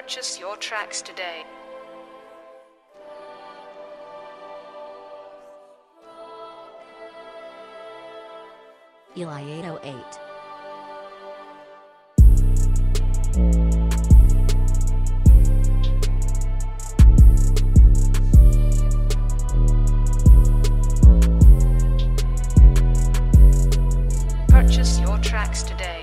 Purchase your tracks today. Eli 808. Purchase your tracks today.